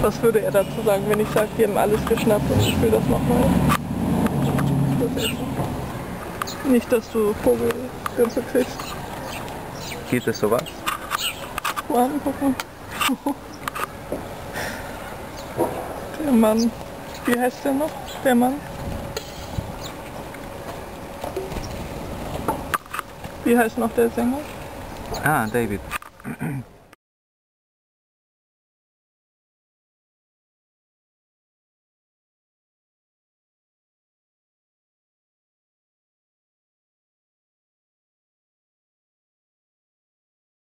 Was würde er dazu sagen, wenn ich sage, die haben alles geschnappt und ich spiele das nochmal? Nicht, dass du Vogelgrippe kriegst. Geht es sowas? Mal. Der Mann. Wie heißt der noch? Der Mann? Wie heißt noch der Sänger? Ah, David.